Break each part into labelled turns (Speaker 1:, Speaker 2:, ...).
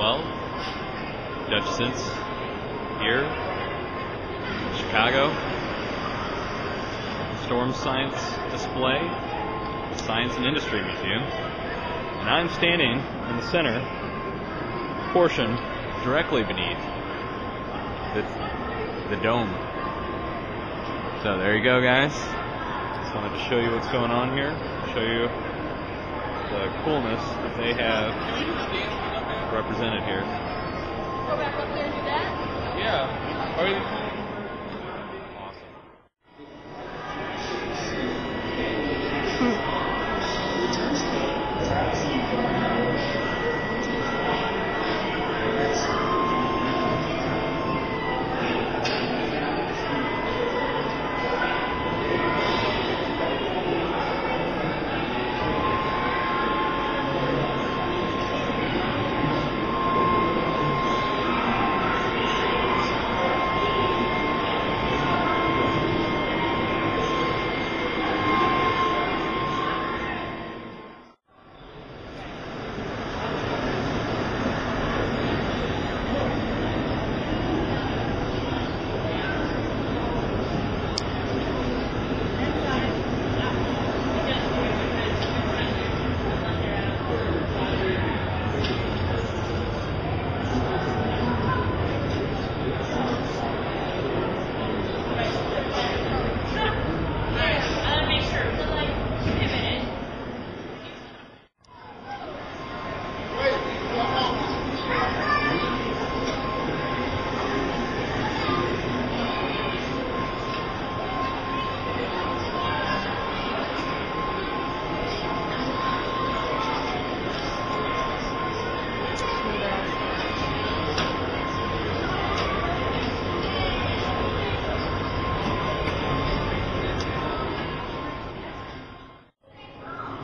Speaker 1: February 8th, 2012. Dutchsinse here, Chicago. Storm Science Display, Science and Industry Museum. And I'm standing in the center portion directly beneath the, the dome. So there you go, guys. Just wanted to show you what's going on here. Show you the coolness that they have represented here.
Speaker 2: Go back up there and do that?
Speaker 1: Yeah.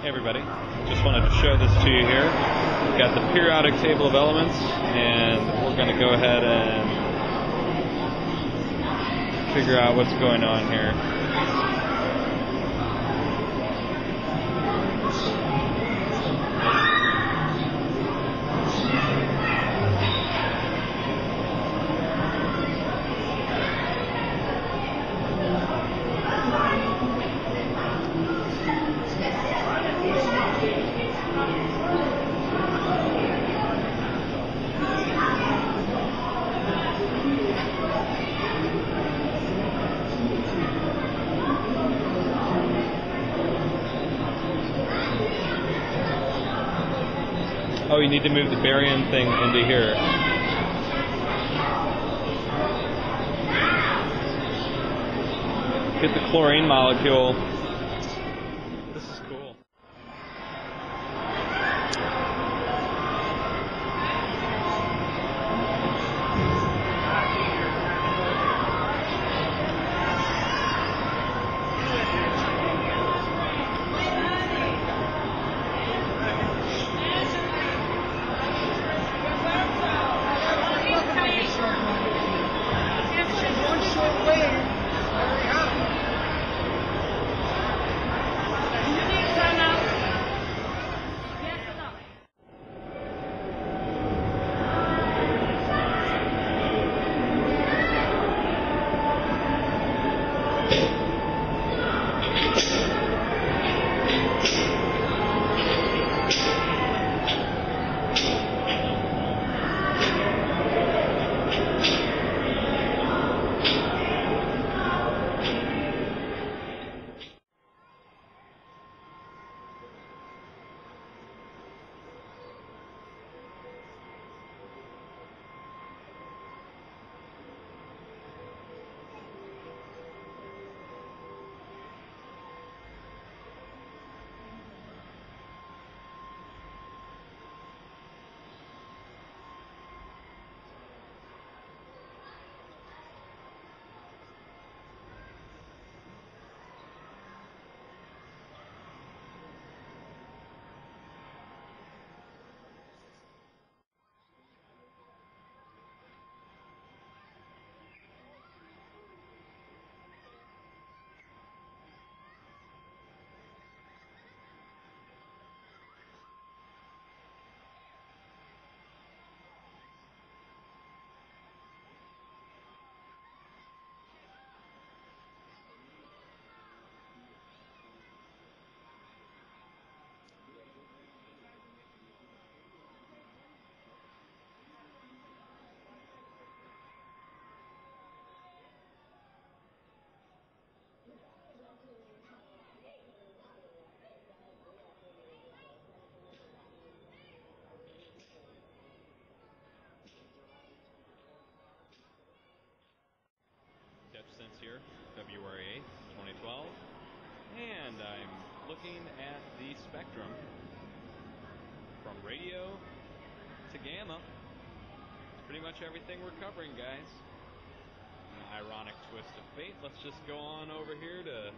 Speaker 1: Everybody, just wanted to show this to you here. We've got the periodic table of elements, and we're going to go ahead and figure out what's going on here. Oh, you need to move the barium thing into here. Get the chlorine molecule.
Speaker 3: Sense here, February 8th, 2012. And I'm looking at the spectrum from radio to gamma. Pretty much everything we're covering, guys. An ironic twist of fate. Let's just go on over here to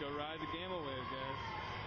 Speaker 3: go ride the gamma wave, guys.